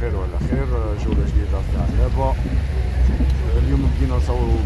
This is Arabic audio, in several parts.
بخير وعلى خير جولة جديدة في عتابة اليوم بدينا نصوروا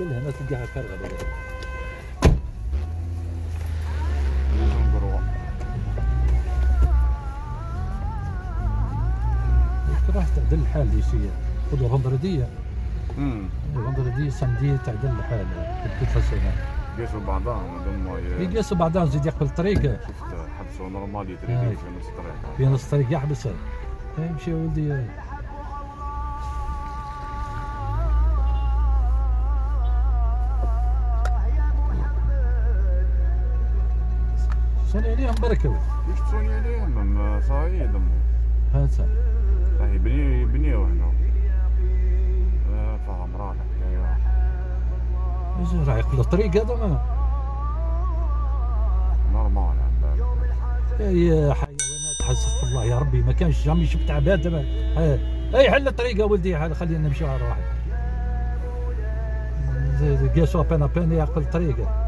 من هنا تلقاها كارغا راح تعدل الحال اللي شوية خذوا غندرديه امم الغندرديه سنديه تعدل الحال. كيف فسرها يقيسوا بعضهم هذوما يقاسوا بعضهم زيد يقبل الطريق. شفت حبسوا نورمال يتريدي آه. في نص الطريق. في نص الطريق يحبس يمشي إيه، ولدي. صنع عليهم بركة ولد. واش تسوني عليهم ما صايد امو هذا راه يبني يبنيو هنا آه، فاهم راه الحكاية يجي راه يقبل الطريق هذا؟ ما نورمال عندك. يا حيوانات حسب الله يا ربي ما كانش جامي شفت عباد اي حل الطريق يا ولدي حل خلينا نمشي على واحد قاسوا بين بين يعقل الطريق.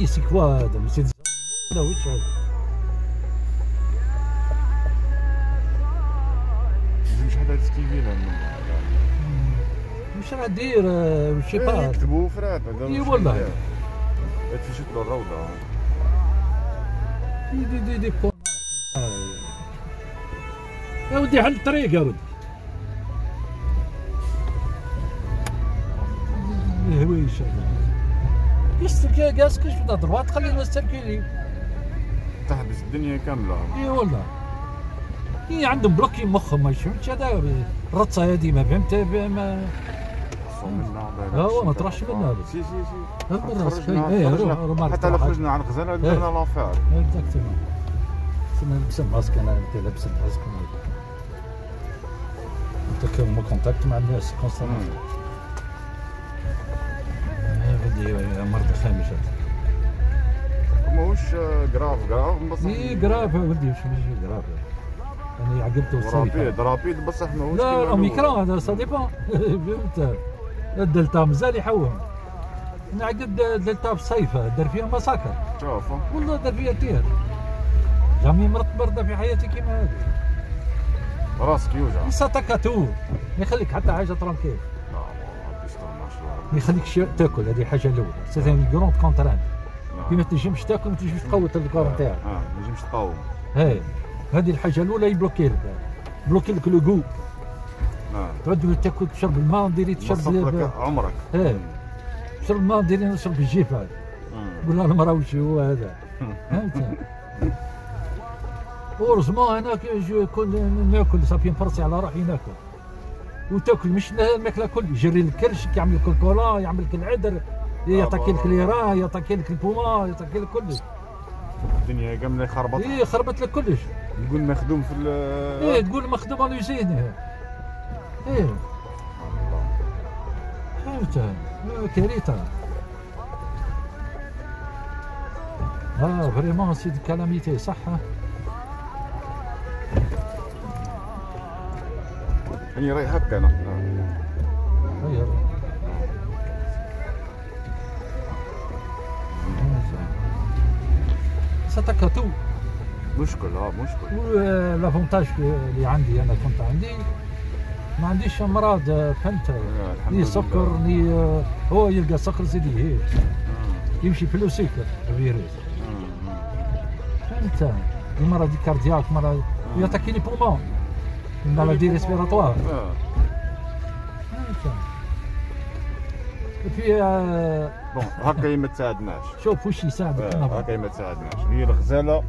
يسي كوا هذا مسيت لا وش هذا؟ مش حدا تسكيفي لهم مش راه دير آه، وش با يكتبوا فرات هذا مش والله. تفشت له الروضة. دي دي دي بونار يا ودي حل الطريق يا ولدي الهويش يسترك قاس كش بدا دروات خلينا نستركي تحبس الدنيا كاملة. إي والله. إي عندهم بلوكي مخهم ما يشوفش هذا الرصه هذه ما فهمت ما هو ما طرحش منا هذا. si si si. روح- روح حتى لو. خرجنا عن غزاله درنا l'affaire exactement سنا لبس الماسك أنا أنت لابس الماسك. أنت كون contact مع الناس constant بدي مرض خامس. ماهوش grave grave بصح اي يا ولدي وش مش grave أنا عقبت rapide وصلت. رابيد بصح ماهوش لا كيما الاوميكرون هذا سا ديبون فهمت؟ الدلتا مازال يحوم. أنا عقد دلتا في الصيفه دار فيها مساكر. شوف والله دار فيها تير جامي مرت برده في حياتي كيما هذه. راسك يوجع. ساتاكاتو ما يخليك حتى حاجة ترانكيل ما يخليكش تاكل هذه الحاجة الأولى. سي ان كروند كونتران نعم. كي ما تنجمش تاكل ما تنجمش تقوت الكور نتاعك آه. ما نجمش تقاوم هاي. هذه الحاجة الأولى يبلوكي لك. بلوكي لك لو جو تعود تاكل تشرب الماء نديري نصف تشرب لك عمرك. إيه. تشرب الماء نديري نشرب الجيفه مم. ولا المراه وش هو هذا. فهمت؟ اورزمون هناك كون ناكل صافي نفرسي على روحي ناكل. وتاكل مش الماكله كل. يجري لك كرشك يعمل لك الكولا يعمل لك العدر يعطيك لك ليرا يعطيك لك البوما يعطيك لك كلش الدنيا كاملة خربطت إيه خربت لك كلش. نقول مخدوم في ال إيه تقول مخدوم على يوزين إيه. فهمت آه، كارثه آه فريمون سي دي كالاميتي صح آه. يعني رايح هكا أنا غير ستكتو. مشكل آه مشكل والأفونتاج اللي عندي أنا كنت عندي. ما عنديش أمراض فهمت. آه، الحمد ني. سكر ني هو يلقى سكر زيد هيك. مم. يمشي في الوسيكر الفيروس. فهمت؟ المرض دي كاردياك مرض يعطيك لي بومون ال maladies respiratoires آه. فهمت في آه، bon هكا ما تساعدناش. شوف وش يساعدك. آه، هكا ما تساعدناش. هي الغزالة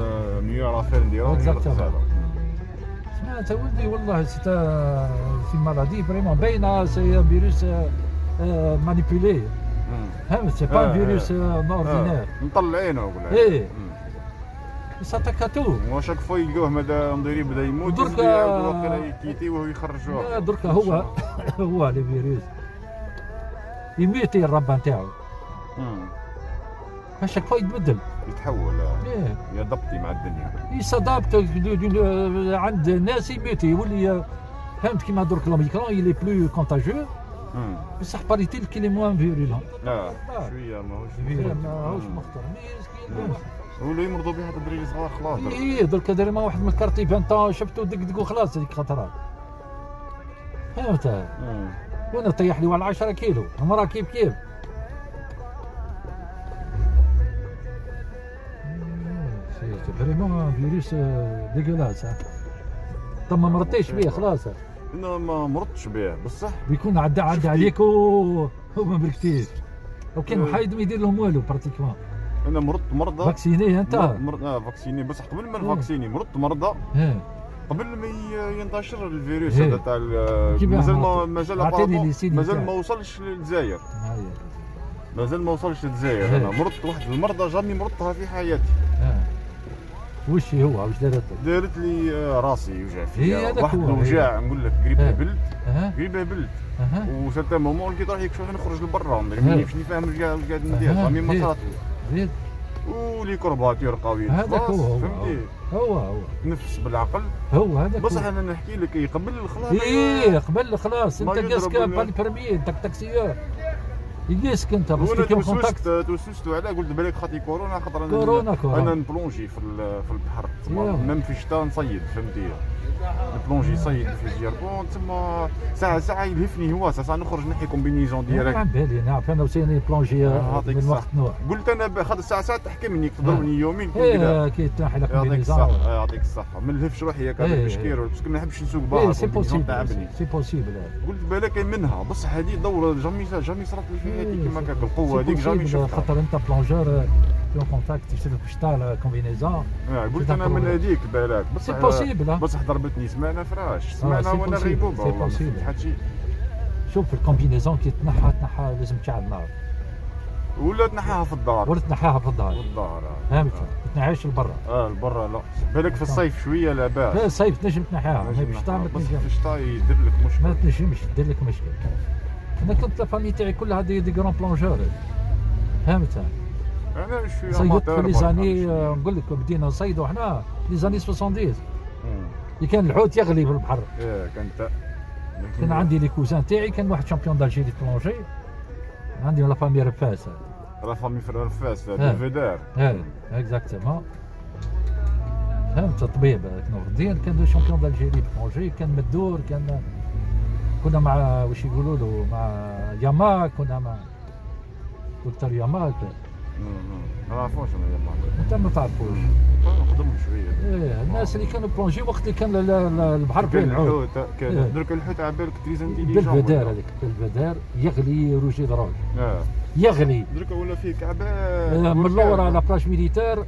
آه، meilleure affaire نديرها هي. الغزالة. سمعت ولدي والله c'est c'est maladie vraiment باينة c'est virus manipulé مم. فهمت c'est pas آه، فيروس آه. ordinaire آه، مطلعينه ولا؟ إيه. ساتاكاتو وشاك فوا يلقوه مدى مديري بدا يموت يعاودوا واقيلا يكيتيوه ويخرجوه لا دركا هو هو لي فيروس يميتي الربه نتاعو. هاشاك فوا يتبدل. يتحول. إيه. يضبطي مع الدنيا. يصادابت عند الناس يميتي يولي فهمت كيما درك لوميكرون يلي بلو كونتاجيو. بصح باريتي كي لي موان فيرولون آه. شوية ماهوش ماهوش. مخطر مي ولا يمرضوا بها حتى دراري صغار خلاص. إيه درك داري ما واحد من الكارتي 20 طون شفتو دق وخلاص هذيك خطرات فهمت؟ مم. وأنا طيح لي؟ على 10 كيلو. المراه كيف كيف؟ فريمون فيروس ديغولاس طب ما مرضتيش بيه خلاص. أنا ما مرضتش به بصح بيكون عدى عدى؟ عليك وما بركتيش وكان أه. محايد ما يدير لهم والو براتيكمون أنا مرضت مرضى فاكسيني أنت مرض- آه فاكسيني بصح قبل ما إيه. نفاكسيني مرضت مرضى ها قبل ما ينتشر الفيروس إيه. هذا تاع مازال ما عرفت؟ مازال سيدي مازال. ما وصلش للجزائر. مازال ما وصلش للجزائر إيه. أنا مرضت واحد المرضى جامي مرضتها في حياتي ها وش هو واش دارت لك؟ دارت لي آه، راسي وجع إيه، فيا واحد الوجاع نقول لك قريب إيه. بلد ها قريب بلد وسالت مومون لقيت روحي شوية نخرج لبرا إيه. مانيش نفهم واش قاعد ندير ما إيه. صارت زيد ولي كورباتور قوي. هذاك هو هو فهمتي؟ هو هو. نفس بالعقل. هو هذاك بصح. أنا نحكي لك إيه، قبل الخلاص. إيه قبل خلاص ما أنت قاسك ال- بالي برميي أنت تاكسيور يقيسك أنت بس كي كان كونتاكت توسوست. على قلت بالك خاطي كورونا خاطر أنا كورونا، كورونا. أنا نبلونجي في في البحر. ميم في الشتاء نصيد فهمتي؟ نبلونجي صيد في الجيربون تما ساعه ساعه يلهفني هو ساعه نخرج نحي combinaison ما directe عم بالي نعرف أنا وسيني بلونجي من. وقت نوح قلت أنا خاطر ساعه ساعه تحكمني تضربني يومين إيه كي تنحي لك يعطيك الصحة يعطيك الصحة ما نلهفش روحي هكا. بشكير parce que ما نحبش نسوق بحر c'est possible c'est possible قلت بالك منها بصح هذه دورة jamais jamais صارت لي في حياتي كيما هكاك القوة هذيك jamais شفتها خاطر انت بلونجور في كونتاكت تشتري في الشتاء كومبينيزون آه، قلت سي أنا من. هذيك بالك سي بصح بوسيبل بصح ضربتني سمانة فراش سي وأنا غيبوبة سي ما شي شوف الكومبينيزون كي تنحى تنحى لازم تشعل النار ولا تنحاها في الدار ولا تنحاها في في الظهر الدار آه. فهمت ما تنحيهاش لبرا آه البرا لا بالك في الصيف شوية لا في الصيف تنجم تنحيها ما في الشتاء ما نحاها. بس تنجم في الشتاء يدير لك ما مشكل تنجمش دير لك مشكل أنا كنت الفامي تاعي كلها دي, دي جرون بلونجور فهمت أنا صيدت في لي زاني نقول لك بدينا نصيدوا حنا لي زاني 70 مم. اللي كان الحوت يغلي في البحر إيه كانت كان عندي لي كوزان تاعي كان واحد شامبيون دالجيري بلونجي عندي لا فامي رفاس لا فامي في الرفاس آه. دي فيدار هاي اكزاكتومون فهمت طبيب نور الدين كان شامبيون دالجيري بلونجي كان مدور كان كنا مع واش يقولوا له؟ مع ياماك كنا مع دكتور ياماك ما نعرفوش أنا انت ما تعرفوش. نخدم شوية. إيه الناس اللي كانوا بلونجي وقت اللي كان ال- ال- البحر فيه الحوت إيه. كان درك الحوت على بالك تريز انتيليجون بالبدار هذيك بالبدار يغلي روجي دروج آه. يغلي. درك ولا فيه آه، كعبان من اللور على بلاج ميليتير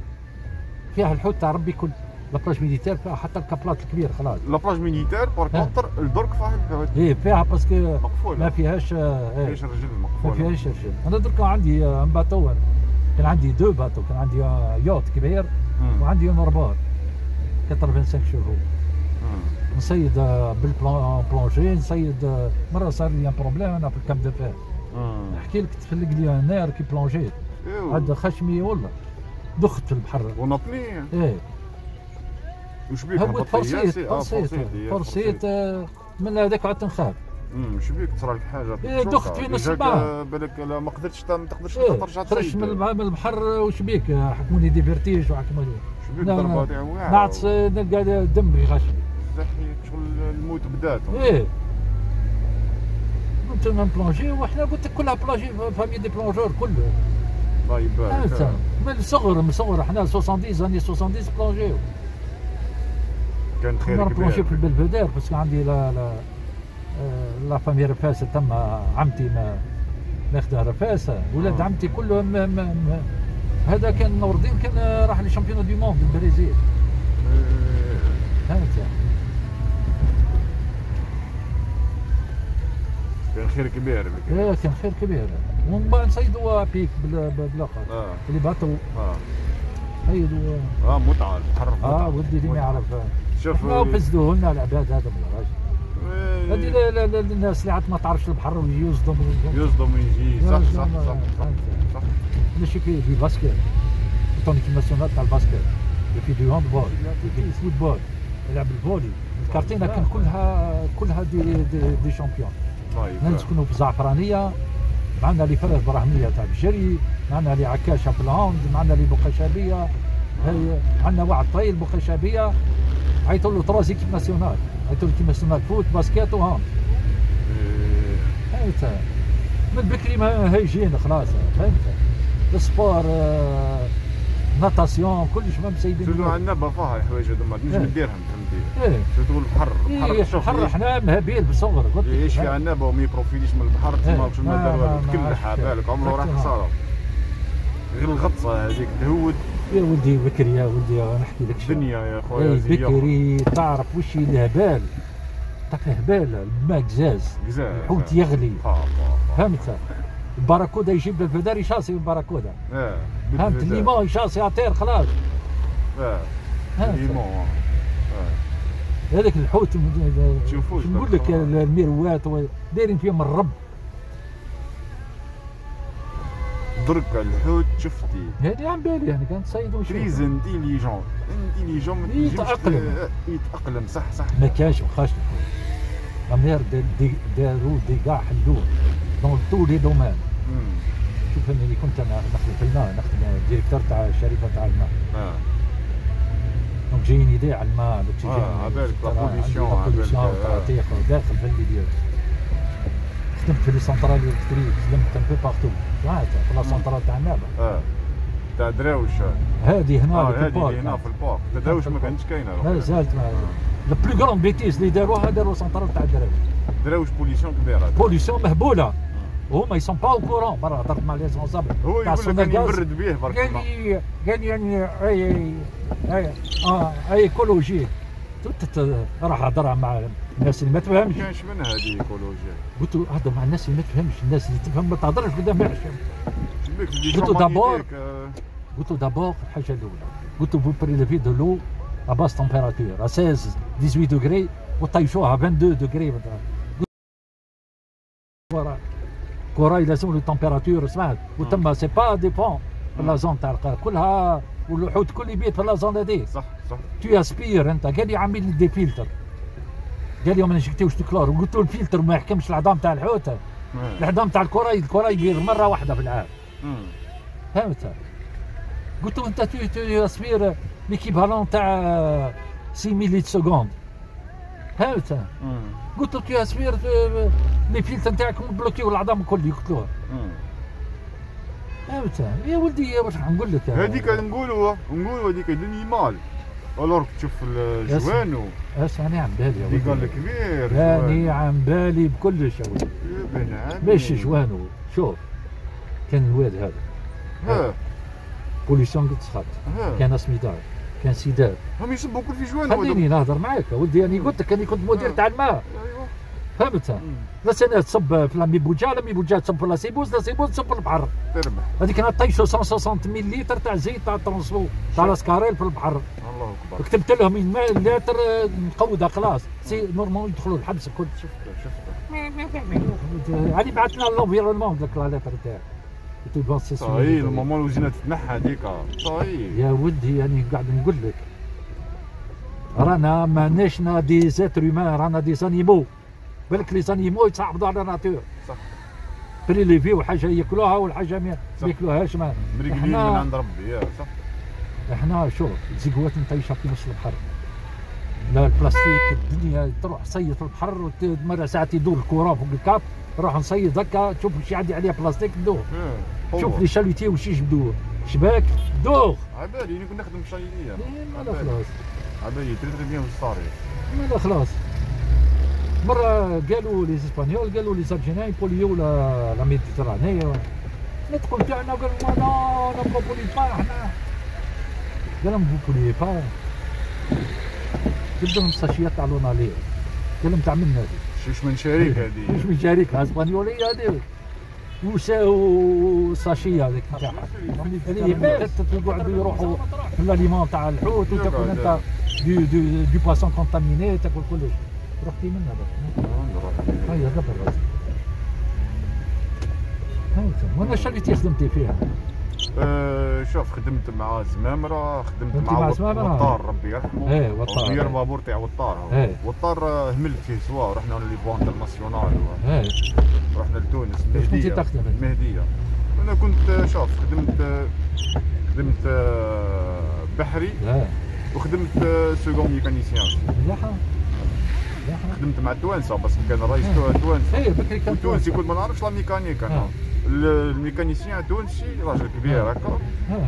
فيها الحوت تاع ربي كل. لا بلاج ميليتير فيها حتى الكابلات الكبير خلاص. لابلاج ميليتير بار. كونتر الدرك فيه الحوت إيه فيها باسكو ما مقفوله فيهاش آه، إيه، فيهاش رجل ما مقفوله فيهاش رجل. أنا درك عندي آه، ان باتو كان عندي deux bateaux كان عندي yacht كبير. وعندي اون ربار 85 شهور. مم. نصيد آه، بال plongée نصيد آه، مرة صار لي un problème أنا في ال Cap de Fer. نحكي لك تفلق لي نار كي بلونجيت. عاد خشمي والله. دخت في البحر. ونطني. إيه. وش بيك فرصيت فرصيت فرصيت من هذاك عدت نخاف. وش بيك تصرى لك حاجة إيه، تشوفها. دخت في نص البحر. آه، بالك لا ما قدرتش ما تقدرش إيه ترجع تصيد من الب- من البحر وش بيك؟ آه، حكموني دي فيرتيج وحكموني. شو بيك واعر نعطس آه، نلقى دم في زحي شغل الموت بدات إيه. كنت من بلونجي وحنا قلت لك كلها بلونجي فامي دي بلونجور كله. الله يبارك من الصغر من الصغر حنا 70 أني 70 بلونجيو كان خير كنا بلونجي كبير في البلفدير بس عندي لا لا. آه، لا فامي رفاسه تم عمتي ما ماخذها رفاسه ولاد آه. عمتي كلهم هذا كان نور الدين كان آه، راح للشامبيون دي موند بالبرازيل إيه. فهمت كان خير كبير اللي كان. خير كبير ومن بعد نصيدوا بيك بال- بال- بالاخر آه اللي باتوا آه صيدوا آه متعة البحر آه. ودي اللي ما. يعرف شوف ما وحزدوه لنا العباد هذا من الراجل. هذه الناس اللي عاد ما تعرفش البحر ويجي يصدم يصدم. يجي لا، صح صح صح صح. صح ماشي في في باسكت طون ناسيونال تاع الباسكت في دي هاند بول في الفوتبول يلعب الفولي. الكارتينا كان كلها كلها دي دي, دي شامبيون. يبارك نسكنوا في زعفرانية. معنا اللي فرس براهمية تاع بشري. معنا اللي عكاشه في الهاند معنا اللي بقشابيه عندنا واحد طيل بقشابيه عيطوا له trois équipes nationales. له équipe nationale foot basket و hand إيه. فهمت من بكري ما هيجين خلاص فهمت ال sport آه، natation كلش ما مسيبين surtout عندنا بافاها الحوايج هذوما نجم إيه. نديرهم فهمتي surtout البحر البحر إيه، شوف حر إحنا مهابيل بالصغر قلت لك. يعيش في عنابه وما يبروفيتيش من البحر إيه. تما شو ما دار والو تكلح. بالك عمره راح. خساره غير الغطسة هذيك تهود يا ولدي بكري يا ولدي نحكي لك شي. الدنيا يا خويا بكري تعرف وش الهبال؟ تاك الهبال الماء قزاز. الحوت يغلي. فا فا فا. فهمت؟ الباراكودا يجيب لك بدار يشاصي الباراكودا آه فهمت. الليمون يشاصي عطير خلاص. آه فهمت؟ ليمون آه. هذاك الحوت تشوفوش شو نقول لك. الميروات دايرين فيهم الرب. درك الحوت شفتي. هذه عم بالي يعني كانت صيد وشوف تريز انتيليجون انتيليجون. ت- يتأقلم. صح صح. ما كانش ما خاش الحوت. داروا دي كاع حلوة دون تو لي دومان. شوف أنا اللي كنت أنا نخدم في الماء نخدم ديريكتور تاع الشركة تاع الماء. آه. دونك جايين يدي على الماء الاكسجين آه، عبالك لا ترى pollution، عندي لا عبالك، pollution آه. تعطيق داخل في اللي ديال خدمت في لي سونترال الكتريك خدمت ان بو بارتو. سمعت في لا سونترال تاع النابه آه. تاع دراوش. هذه هنا آه في البارك. هنا في البارك. دراوش ما كانتش كاينة ما زالت ما لا بلو كروند بيتيز اللي داروها داروا سونترال تاع الدراري دراوش بوليسيون كبيرة. بوليسيون مهبوله هما يسون با أو كورون مره هضرت مع لي ريسبونسابل هو يقول لك يبرد به برك قال. لي قال لي يعني اي اي آه اي ايكولوجي توت راح هضرها مع الناس اللي ما ما تفهمش. كانش منها هذه ايكولوجيا؟ قلت له هضر مع الناس اللي ما تفهمش. الناس اللي تفهم ما تهضرش قدام ما قلت له d'abord. آه، قلت له d'abord الحاجة الأولى. قلت له faut prélever de l'eau à basse température à 16 18 degrés وطيشوها 22 degrés كورا كورا يلازم له température سمعت وتما ça dépend la zone تاع كلها والحوت كل يبيت في لا زون هذيك صح صح تو اسبير انت قال لي عامل لي دي فيلتر قال لي ما نشكتوش الكلور قلت له الفلتر ما يحكمش العظام تاع الحوت. العظام تاع الكره الكره يبير مرة واحدة في العام. فهمت؟ قلت له أنت تو تو اسبير ليكيفالون تاع 6 ملي سكوند فهمت. قلت له تو اسبير لي فيلتر نتاعك بلوكيو العظام الكل يقتلوه مم. فهمت؟ يا ولدي واش راح نقول لك؟ هذيك نقولوا نقولوا هذيك لونيمال الوغ تشوف الجوانو اش راني عم بالي يا قال ولدي. لك كبير راني جوانو. عم بالي بن عمي باش جوانو شوف. كان الواد هذا. ها. بوليسيون قد سخط ها. كان اسميدار كان سيدار. هم يسبوا كل في جوانو خليني نهضر معاك ولدي. أنا قلت لك اني كنت مدير تاع الماء. ايوا فهمت سنة تصب في لامي بوجا لامي بوجا تصب في لاسيبوز لاسيبوز تصب في البحر. هذيك أنا طيشو 160 مليلتر تاع زيت تاع ترونسبو تاع لاسكاريل في البحر. الله أكبر. كتبت لهم الماء اللتر مقودة خلاص. سي نورمال يدخلوا الحبس الكل شفته شفته. هذه بعثنا لونفيرونمون ذاك لا لتر تاعك. قلت له بون سي صاي الماما الوزينة تتنحى هذيك. صاي يا ولدي يعني قاعد نقول لك. رانا ماناشنا des humains رانا des animaux بالك les animaux يتصاحبوا على nature صح. بريليفيو حاجة يأكلوها والحاجة ما. يأكلوهاش ما. مريقلين من عند ربي صح. إحنا شوف الزيكوات نطيشها في نص البحر لا البلاستيك الدنيا تروح تصيد في البحر مرة ساعات يدور الكرة فوق ال cap نروح نصيد هكا تشوف شي يعدي عليها بلاستيك ندوه إيه، شوف. les chalutiers وش يجبدوه شباك دوغ عبالي كنا نخدم في الشايليه إيه، مالا خلاص. عبالي تري تري بيان في الصاري مالا خلاص. مرة قالوا لي إسبانيول قالوا لي زالجيريان يبوليو لا لا ميديتراني ندخل تاعنا قالوا ما لا لا بولي با إحنا. قال لهم بولي با. جبدوا لهم ساشيات تاع لونالي قال لهم تاع من هذه. من شريك مش هذه؟ من شركة إسبانيولية هذه. وسا وساشية هذيك تاعها هذه تقعدوا يروحوا في الأليمون تاع الحوت وتاكل أنت دي دي دي بواسون كونتاميني تاكل كلش. رحتي منها بس هيا دبر راسك هاي وأنا شريتي خدمتي فيها؟ آه، شوف خدمت مع زمامرة خدمت مع مع؟ وطار ربي يرحمه. إيه وطار. غير بابور تاع وطار إيه. وطار آه، هملت فيه سوا ورحنا لي بون انترناسيونال إيه. رحنا لتونس المهدية تخدم؟ المهدية أنا كنت آه، شوف خدمت آه، خدمت آه، بحري. لا وخدمت آه، second mécanicien مليحة خدمت مع التوانسه بس كان الرئيس تو- توانسه إيه بكري كان والتونسي كنت ما نعرفش la mécanique أنا. ال- ال mécanicien التونسي راجل كبير هكا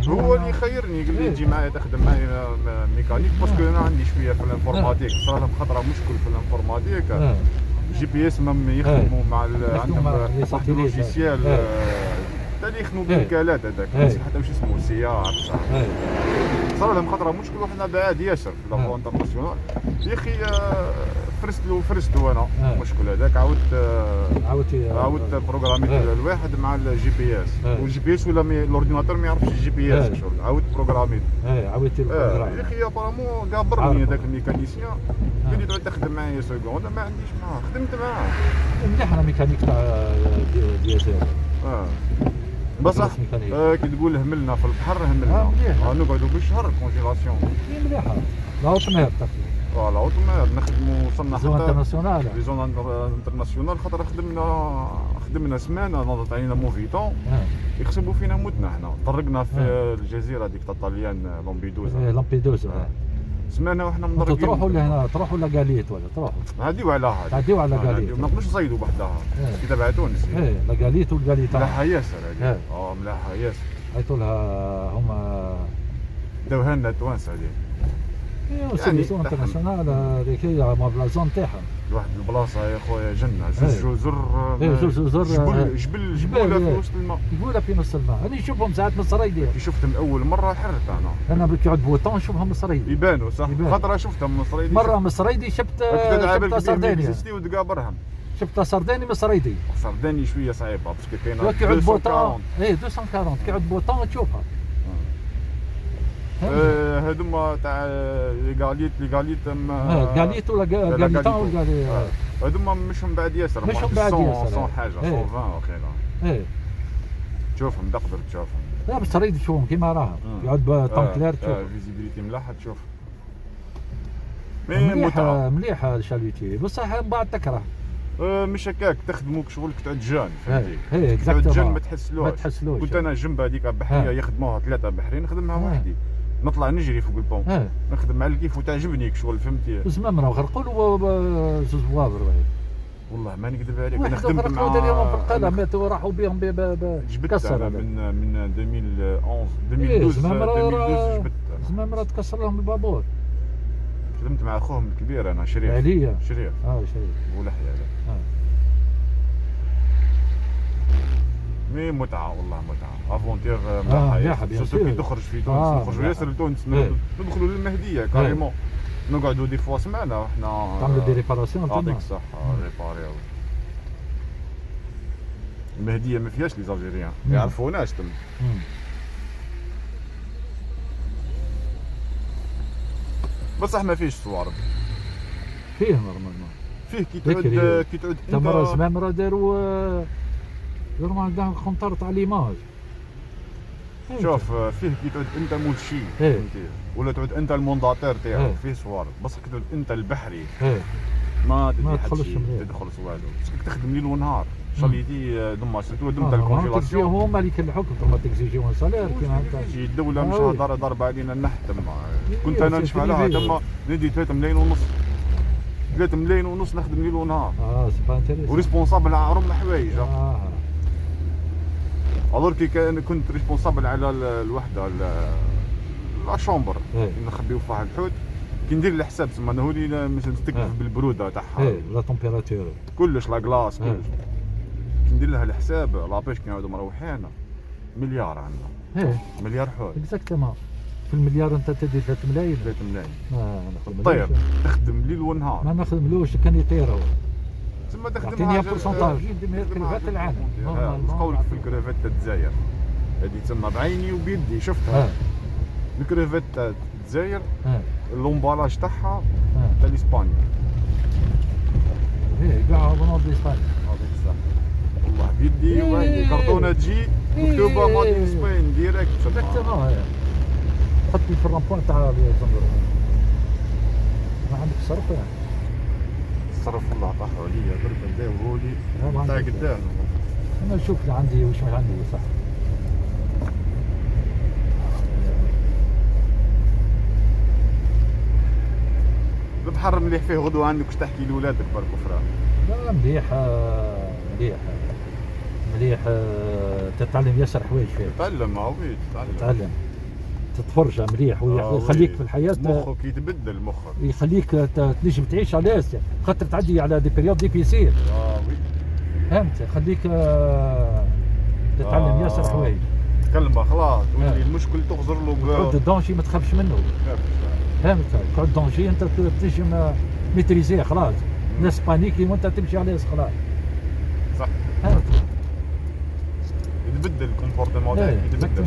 هو اللي خيرني قال لي إيه. تجي معايا تخدم معايا mécanique parce que أنا عندي شوية في ال informatique صار لهم خطرة مشكل في ال informatique. جي بي اس مم يخدموا مع عندهم واحد. اللوجيسيال إيه. اللي يخدموا إيه. بالوكالات هذاك إيه. حتى واش اسمه سي ار صح إيه. صار لهم خطرة مشكل وحنا بعاد ياسر في لافو. انترناسيونال يا أخي آه، فرست له فرست له أنا. آه. المشكل هذاك عاودت آه، عاودتي عاودت بروغراميت آه. الواحد مع الجي بي اس. والجي بي اس ولا الأورديناتور ما يعرفش الجي بي. اس عاودت بروغراميت عاودتي آه يا البروغرام. أخي ابارامون قابرني. هذاك الميكانيسيان. قال لي تعود تخدم معايا سكوند ما عنديش معاه خدمت معاه. مليح أنا ميكانيك تاع آه بصح. آه كي تقول هملنا في البحر هملنا. آه، نقعدوا بالشهر كونجيلاسيون. مليحة. لا تقريبا فوالا اوتومات نخدموا وصلنا حتى انترناسيونال في زون انترناسيونال خاطر خدمنا خدمنا سمانة نضت علينا موفيتون آه. يخسبوا فينا موتنا حنا طرقنا في آه. الجزيرة ديك تاع طاليان إيه، لومبيدوزا لامبيدوزا آه. سمانة وحنا مدرقين تروحوا لهنا تروحوا لقاليت ولا تروحوا هاديو على هادي تعديو على قاليت. هاديو. ما نقدروش نصيدوا بحدها إيه. كي تبع تونس هي. إيه لقاليت والقاليت ملاحة ياسر إيه. هادي آه ملاحة ياسر عيطوا لها هما داوها لنا توانسه هادي إيه سيليسيون تاعهم. انترناسيونال هذيك هي ما بلا زون تاعهم واحد البلاصة يا خويا جنة إيه. زوج جزر إيه، زوج جزر، جبل آه. جبل جبل في إيه. وسط الماء. يقولها في نص الماء. أنا نشوفهم ساعات من الصرايدي كي شفتهم اول مرة حرت أنا. أنا كي يعود بوطون نشوفهم من الصرايدي يبانوا صح. خاطر شفتهم من صريدي مرة من الصرايدي شفت شفت سردانيا. ميكزيستي وتقابرهم. شفت سرداني من الصرايدي سرداني شوية صعيبة باسكو كاينة كي يعود 240. بوطون إيه 240 كي يعود بوطون تشوفها هذوما تاع لي غاليت لي غاليت آه، قاليت ولا قاليتو. ولا آه. هذوما مش من بعد ياسر مش من بعد 100 ياسر. 100 حاجة إيه. 120 وأخيرا إيه تشوفهم تقدر تشوفهم لا بس الصرايدي تشوفهم كيما راهم. يعود بطون كلير آه، تشوف فيزيبيليتي ملاحة تشوف مي مليح متعه مليح الشالوتي بصح من بعد تكره آه، مش هكاك تخدموك شغلك تعود جان فهمتي إيه إيه تعود جان ما تحسلوش ما تحسلوش. كنت أنا جنب هذيك بحريه آه. يخدموها ثلاثة بحرين نخدمها آه. وحدي نطلع نجري فوق البون. نخدم على الكيف وتعجبني شغل فهمتي؟ زعما مرا غرقوا له زوج بوابر والله. ما نكذب عليك أنا خدمت مع داريهم في القلم ماتوا راحوا بهم جبت كسر أنا. من من 2011 إيه، 2012 زعما مرا 2012 جبت. زعما مرا تكسر لهم البابور. خدمت مع أخوهم الكبير أنا شريف. عليا؟ شريف. آه شريف. بولحية هذا آه. mais متعة والله متعة aventure آه، مليحة، bien surtout كي. تخرج في تونس آه، نخرجوا. ياسر لتونس إيه. ندخلوا للمهدية carrément نقعدوا des fois سمانة وحنا تعملوا des réparations يعطيك تما الصحة ريباريو المهدية ما فيهاش les Algériens مم. ما يعرفوناش تم. بصح ما فيش صوارب فيه normalement فيه كي تعود. كي تعود انت زعما مرا داروا آه، داروا عندها الخنطر تاع l'image؟ شوف فيه كي تعود أنت إيه. فهمتي؟ ولا تعود أنت المونداتير تاعو. فيه صوارب بصح كي تعود أنت البحري ما ما تدخلش. تدخل والو باسكو تخدم ليل ونهار. شاليتي دما سيرتو دمت آه، الكونجيلاسيون تكزيهم هما اللي كان الحكم ثم تكزيجيهم سالير كيما هكا الدولة آه، مش وي. ضرب علينا النحت تما إيه، كنت أنا نشفع لها. تما ندي 3 ملايين ونص. 3 ملايين ونص نخدم ليل ونهار. آه سي با انتيريسون وريسبونسابل على عرم حوايج آه كان كنت responsable على ال- الوحدة ال- la chambre. نخبيو فيها الحوت كي ندير الحساب تسمى أنا هوني مثلا نستكلف إيه. بالبرودة تاعها. إيه la température كلش la glace إيه. كلش. كي ندير لها الحساب la pêche كي نعاودو مروحين مليار عندنا. إيه. مليار حوت. exactement في المليار أنت تدي 3 ملايين. 3 ملايين. ناخذ طير تخدم ليل ونهار. ما نخدملوش كان يطير هو. تسمى تخدم يعطيني pourcentage يدي كلفات العام. نقولك في الكريفات تاع الجزائر. هذه تسمى بعيني وبيدي شفتها؟ آه. الكريفات تاع الجزائر آه. l'emballage تاعها تاع الاسبانيا إيه يبيعها بنوض اسبانيا والله بيدي إيه. وين كرتونه تجي مكتوبة إيه. made in Spain direct. exactement حطني في ال rond-point تاع ما عندك صرف يعني صرف الله طاحوا عليا برك نداووا لي تاع. قدام أنا نشوف اللي عندي وش عندي صح البحر مليح فيه غدوه عندك واش تحكي لولادك برك وفرا لا مليح آه، مليح آه، مليح آه، تتعلم ياسر حوايج فيها تعلم هاوي تتعلم تتعلم تتفرج مليح آه، ويخليك oui. في الحياة مخك يتبدل مخك. يخليك تنجم تعيش على أساس خاطر تعدي على des périodes difficiles آه oui. فهمت؟ يخليك آه، تتعلم آه. ياسر حوايج. تكلم خلاص آه. تولي المشكل تغزر له كود ال danger ما تخافش منه. فهمت؟ كود danger انت تنجم آه، ميتريزيه خلاص. ناس بانيكي وانت تمشي على خلاص. صح. فهمت؟ يتبدل ال comportement تاعك إيه يتبدل.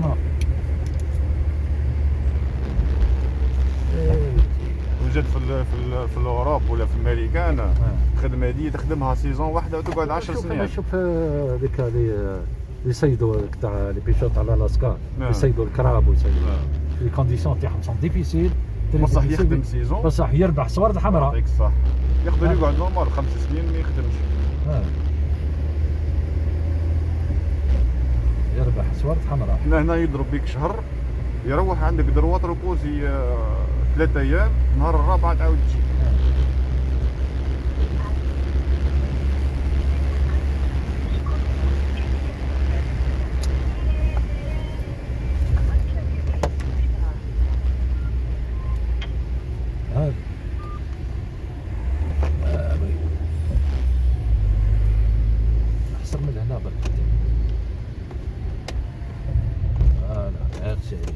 وجد في ال في ال في ال Europe ولا في الامريكان آه. الخدمه دي تخدمها saison واحدة وتقعد 10 شوف سنين شوف آه، ذيك اللي آه، يصيدوا تاع les pêcheurs ألاسكا نعم. يصيدوا ال crabe ويصيدوا آه. les conditions تاعهم sont difficiles بصح يخدم saison بصح يربح صوارد حمراء يعطيك الصح يقدر آه. يقعد normal خمس سنين ما يخدمش آه. يربح صوارد حمراء هنا يضرب بيك شهر يروح عندك دروات روبوزي آه، ثلاثة أيام النهار الرابع تعاود تجي هذا آه، oui. احسن من هنا برك آه لا ميرسي عليك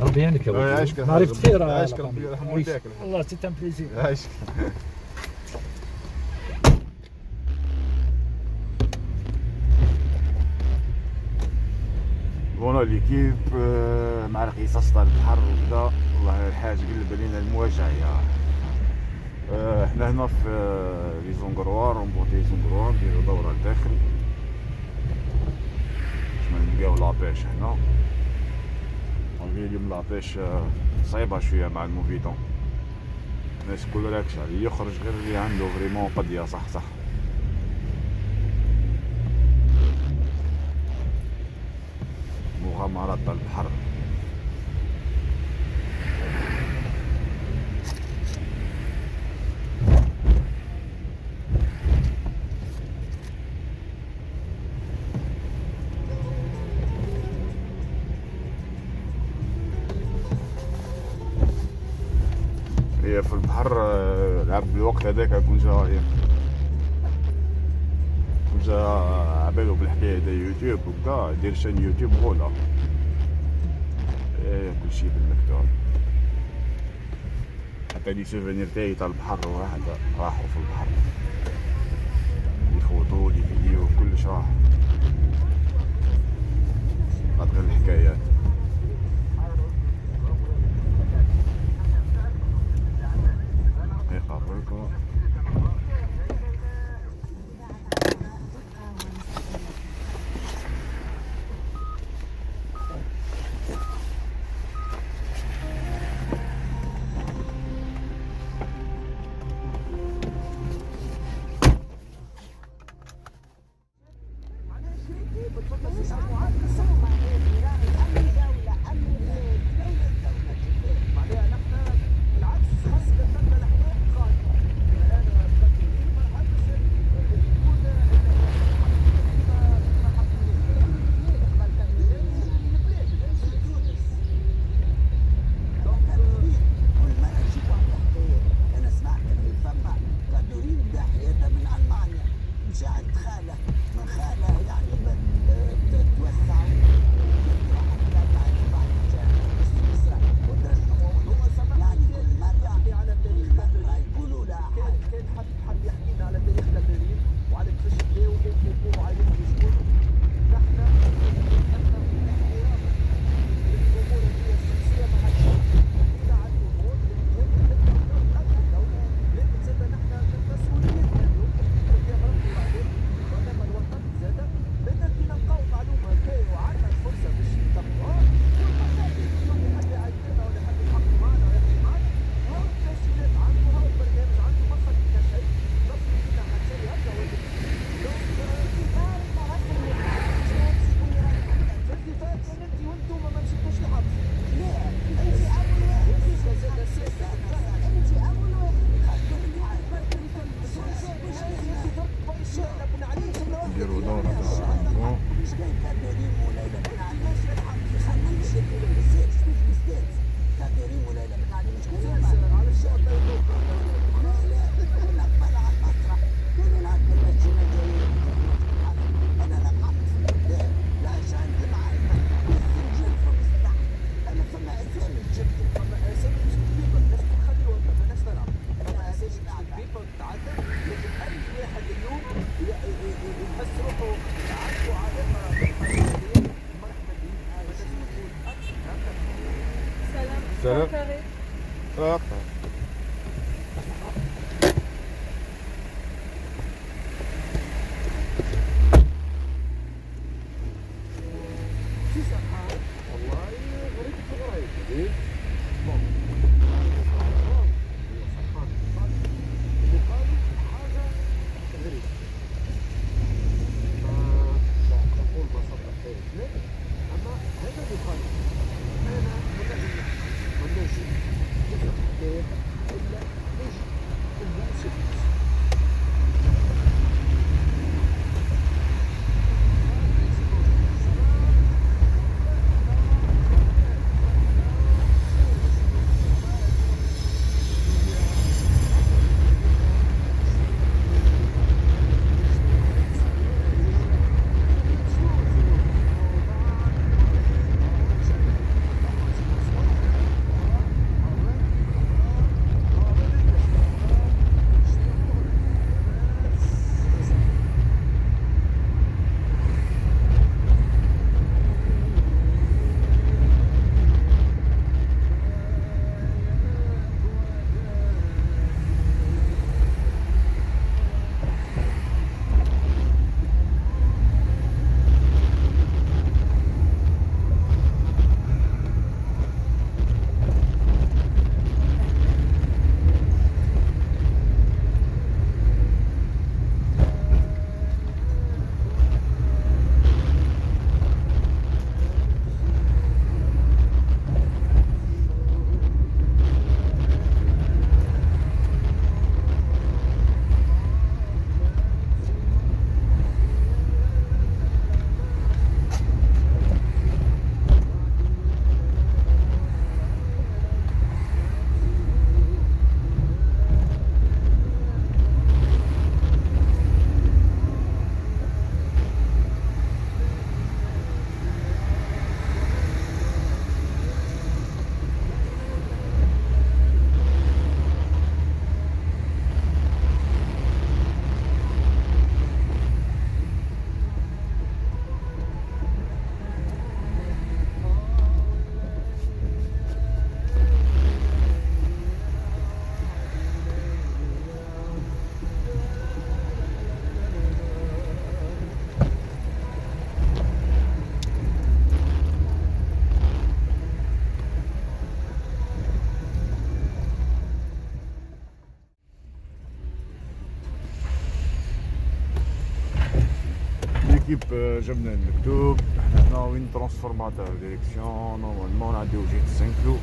ربي يعينك يا آه، ولدي يعيشك يا ما عرفت حاج. خير يعيشك آه، ربي يرحم. والديك. والله c'est un plaisir عايش bon l'équipe مع القصص تاع البحر وكذا والله الحاج قلب علينا المواجهة يا إحنا هنا في لي زونغروار ونبوطي زونغروار نديرو دورة لداخل باش ما نلقاو la pêche هنا ولكن اليوم la pêche آه، صعيبة شوية مع ال mauvais temps الناس راكشة. اللي يخرج غير اللي عنده vraiment قضية صح صح. هذاك كون جا كون جا عبالو بالحكاية تاع يوتيوب وكا يدير chaîne YouTube voilà. إيه كل شيء بالمكتوب حتى les souvenirs تاعي تاع البحر واحد راحوا في البحر. les photos les vidéos كلش راح. غير الحكايات. difficult. ليكيب آه، جبنا المكتوب إحنا هنا وين ترانسفورماتور ديريكسيون نورمالمون نعديو جهة سانكلو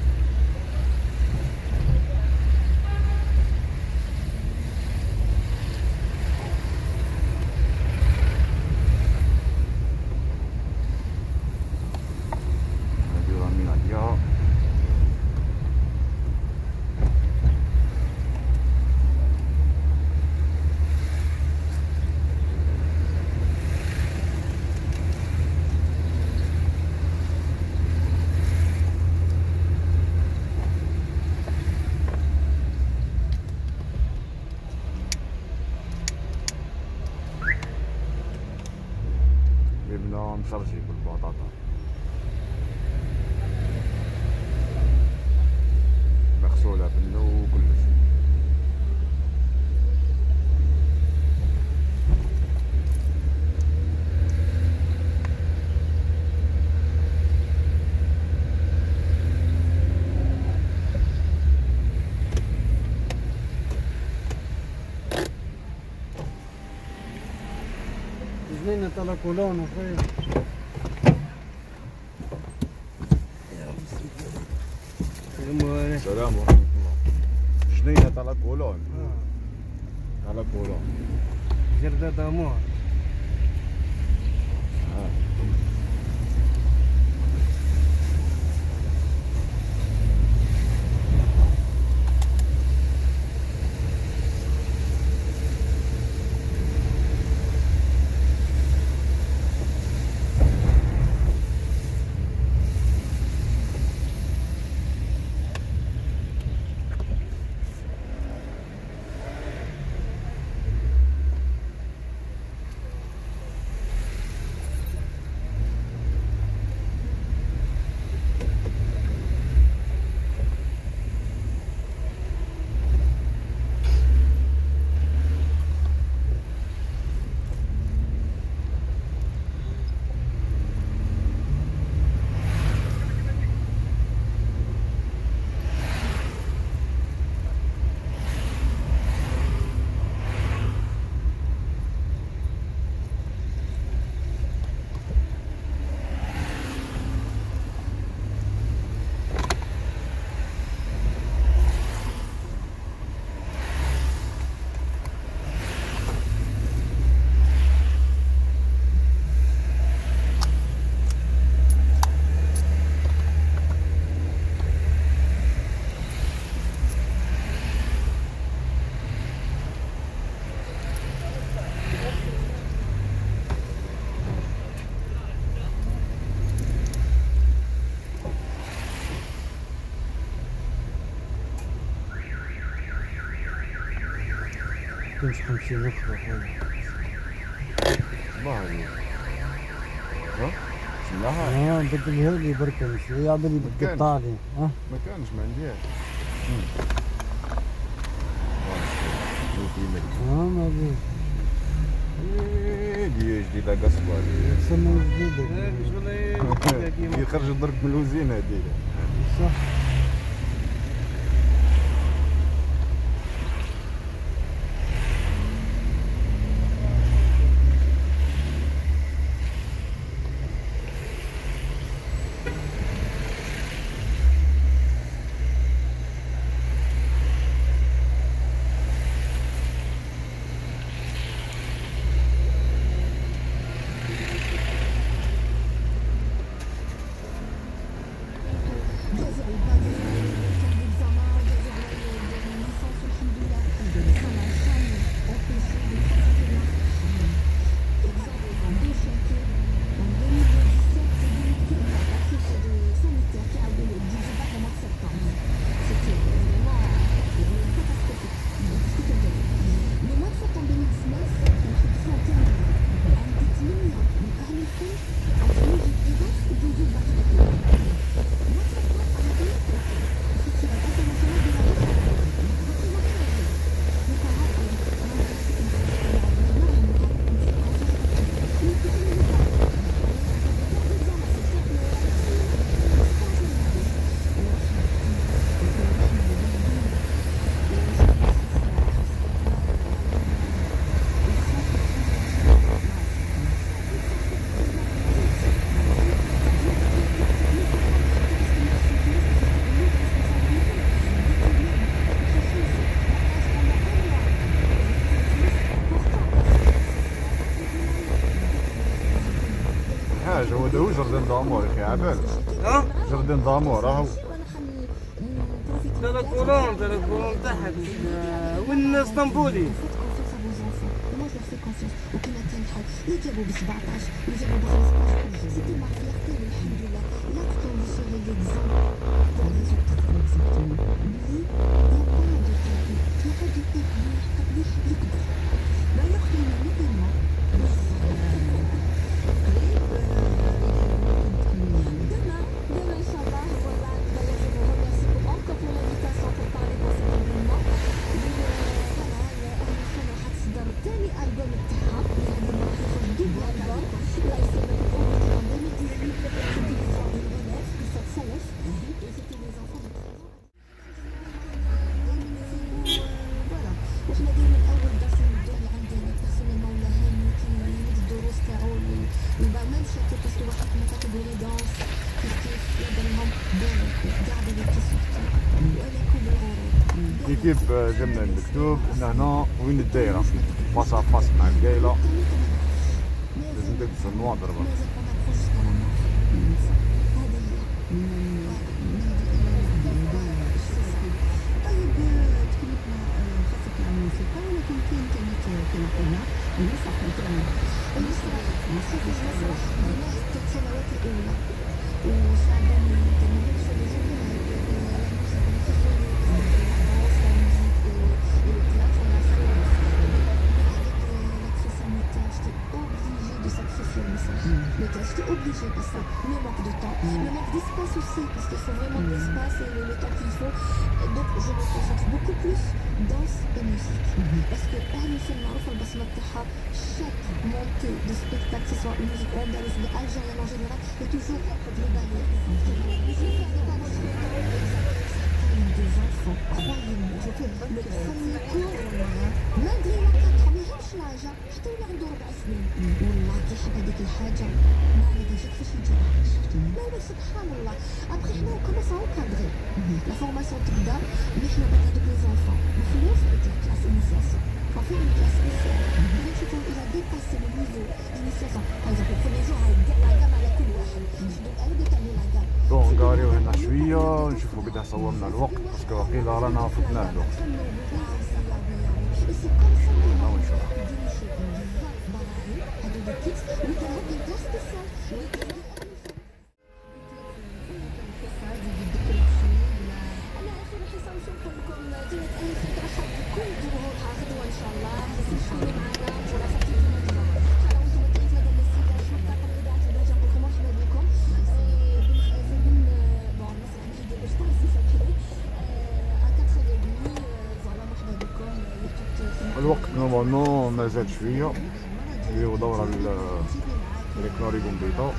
نعديو رامين عليها جبنا مشرجي بالبطاطا مغسولة بالنو وكلش. جنينة على كولون اخويا كانش 50 أخرى الله ها هاي. آه بدلها لي بركة شوية عبالي كانش. بتقطع لي آه ما كانش ما عنديش آه ما بيش دي جديدة قصبة سنة جديدة دي يخرج الضرب من الوزينة هذه صح حاجة هو هو جردين دامور يا أخي عبال جردين دامور راهو تلقولون تلقولون تحت. وين اسطنبولي؟ Moi, je leur fais confiance. وكما كان الحال اللي جابوا ب 17 اللي جابوا ب 15 سيتي مع فيرتي والحمد لله لا تكون سيغي ليكزامبل pour les autres exactement lui كيف جبنا المكتوب. هنا هنا. وين الدايرة؟ فاس فاس مع القايلة لازم تلبس النواظر برك طيب تكلمنا le temps. J'étais obligée parce que le manque de temps, le manque d'espace aussi, parce qu'il faut vraiment de l'espace et le, temps qu'il faut. Donc je me concentre beaucoup plus danse et musique. Mm-hmm. Parce que أهل في المعروف البصمة تاعها chaque montée de spectacle, que ce soit une musique andalouse ou algérienne en général, est toujours globalisée. Des enfants, croyez-moi, le premier cours, malgré la 4 حاجة حتى ولا عنده ربع سنين. والله كيحب هذيك الحاجة ما عليك جات في الحجره شفتي؟ لا لا سبحان الله. أبخي حنا وكما صاو كادغي لا فورماسيون تبدا مي حنا بعد هذوك لي زونفون. الفلوس ديال كلاس إنيسياسيون. ففي اون كلاس سبيسيال غير تكون إلى ديباسي لو نيفو إنيسياسيون. باغ اكزومبل جوع على كل واحد. شدو الأول كيعملوا لاكام بون نقاريو هنا شوية نشوفوا قد صورنا الوقت باسكو واقيلا رانا فوتناه الوقت. Thank you. نورمالمون مازال شوية نديرو دوره ل- لكلوري كومبيتا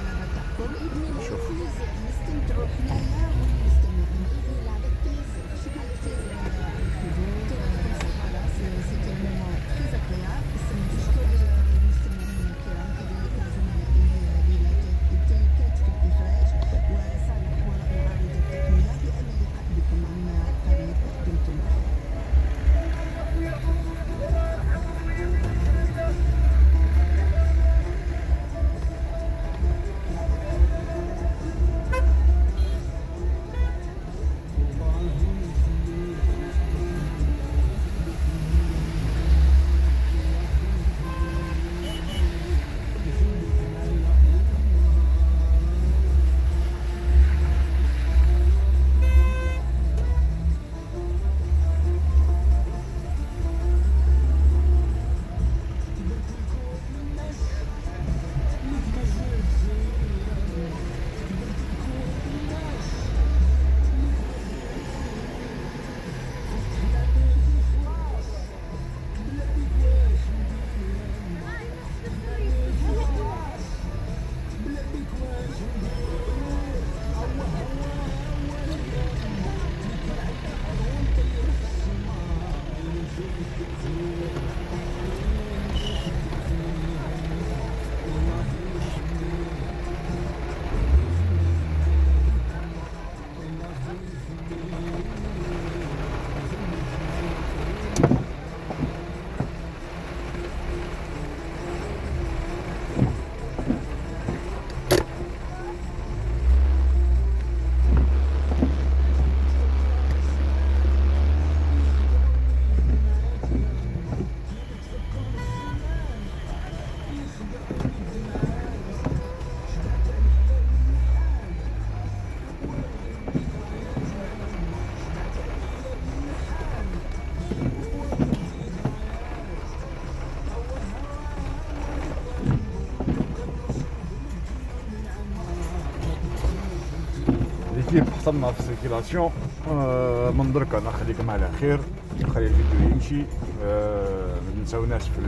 حصلنا في ال circulation آه، من درك أنا نخليكم على خير. نخلي الفيديو يمشي. آه، ما تنساوناش في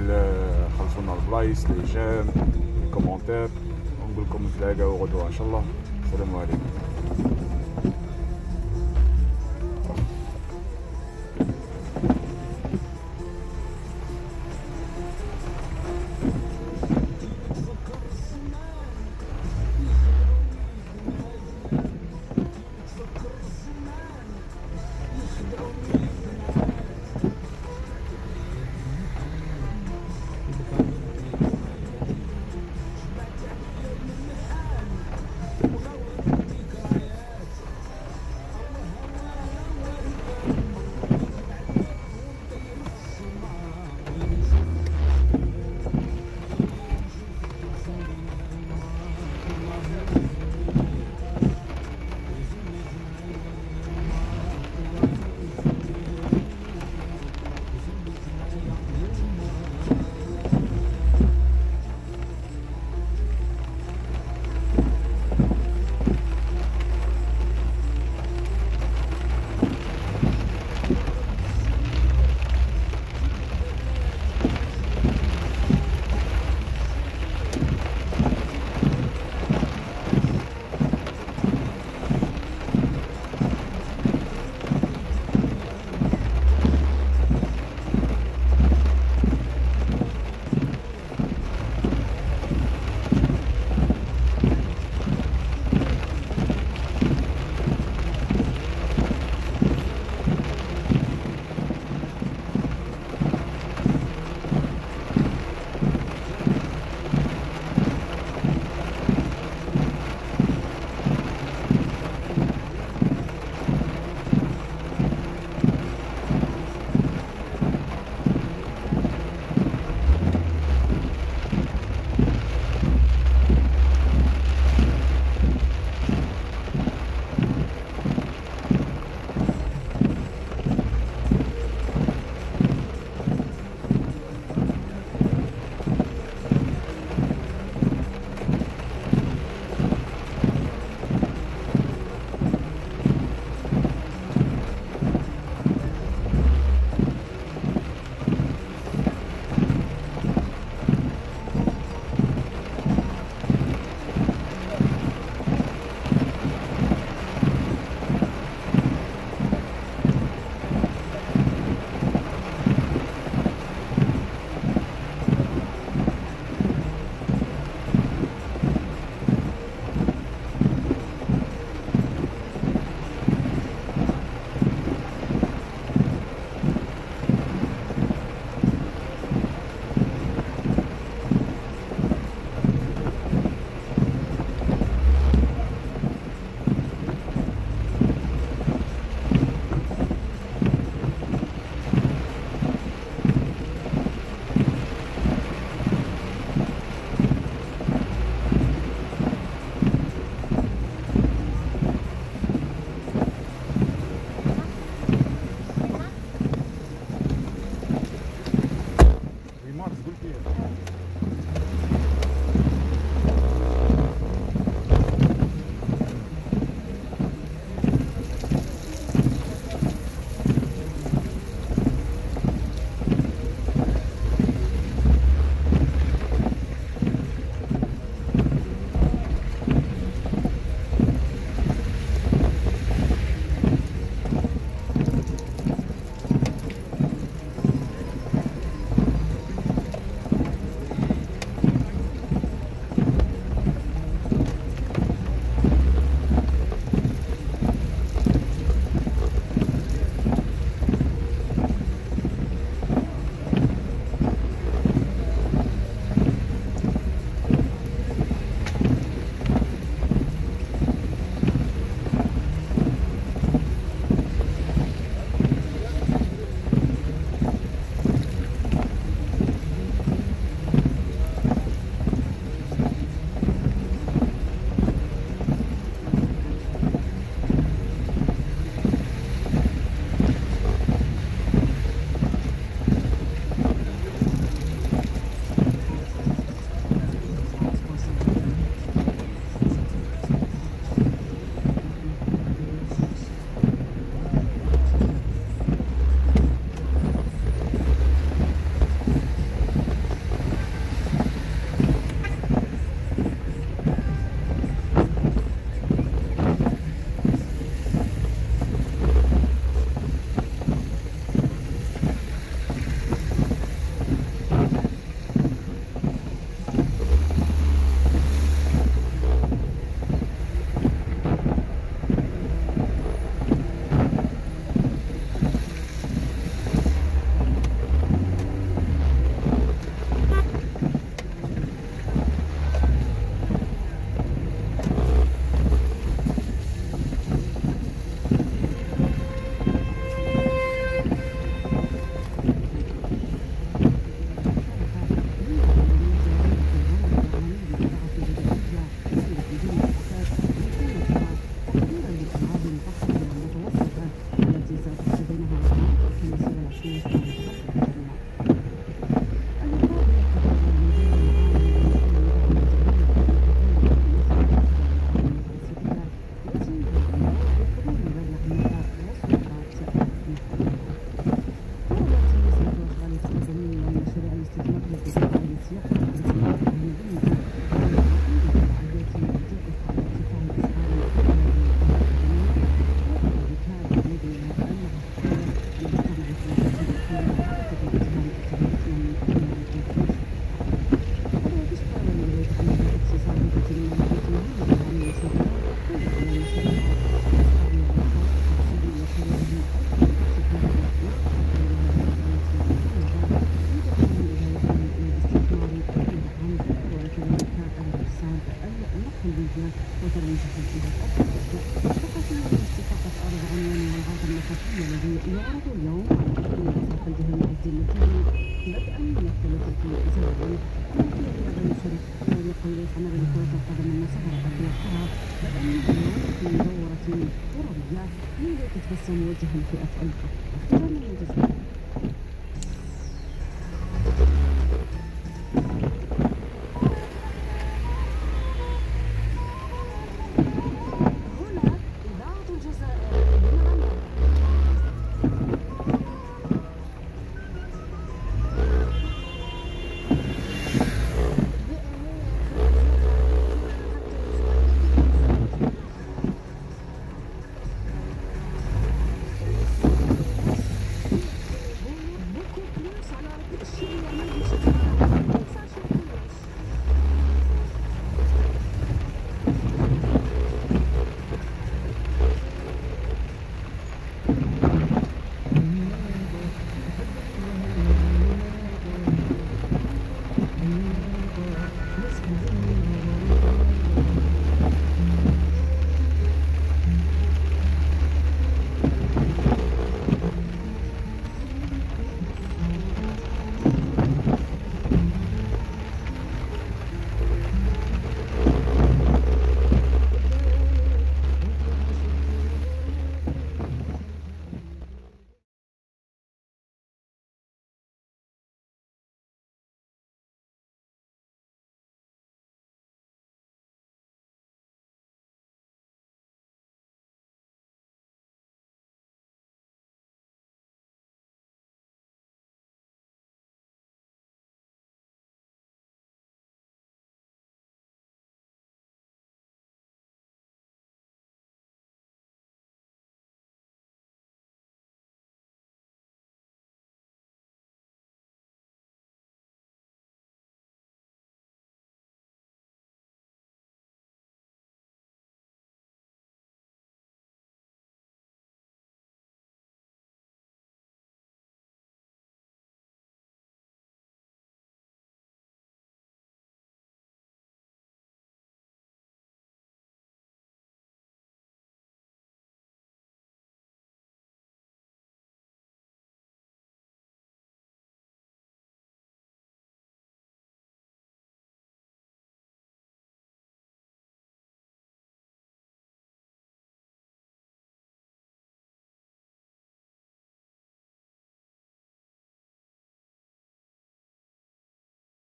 خلصونا البلايص les j'aime ال commentaires ونقول لكم نتلاقاو غدوه إن شاء الله. السلام عليكم.